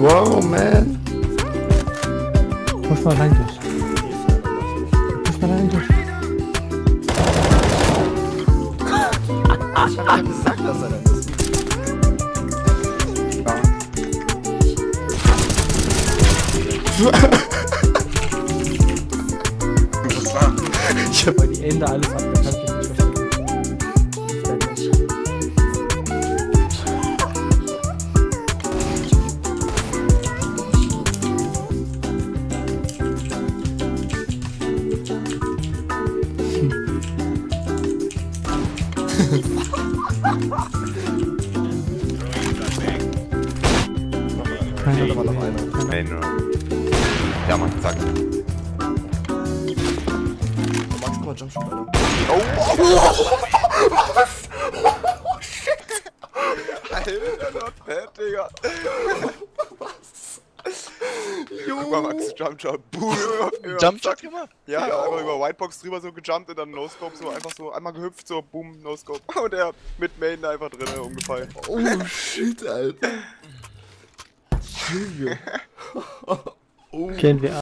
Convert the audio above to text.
Whoa, man. Push mal rein durch. Push mal rein durch. Ich hab ja gesagt, dass er das ist. Was war? Ich hab Weil die Ende alles ab, Keiner war noch einer. Keiner. Ja, Mann, zack. Max, guck mal, Jump schon weiter. Alter, not bad, Digga. Guck mal, Max, Jump Shot. Boom. Jump Shot gemacht? Ja, einfach über Whitebox drüber so gejumpt und dann No-Scope so einfach so einmal gehüpft, so boom, No-Scope. Und der mit Main da einfach drin umgefallen. Oh shit, Alter. Junge. Kennen wir